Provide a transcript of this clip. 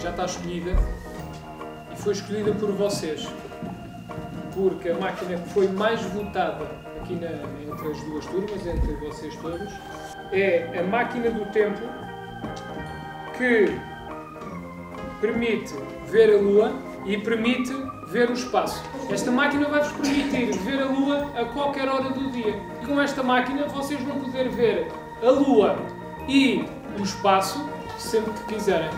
já está escolhida e foi escolhida por vocês. Porque a máquina que foi mais votada aqui na, entre as duas turmas, entre vocês todos, é a máquina do tempo que permite ver a Lua e permite ver o espaço. Esta máquina vai-vos permitir ver a Lua a qualquer hora do dia. E com esta máquina vocês vão poder ver a Lua e o espaço sempre que quiserem.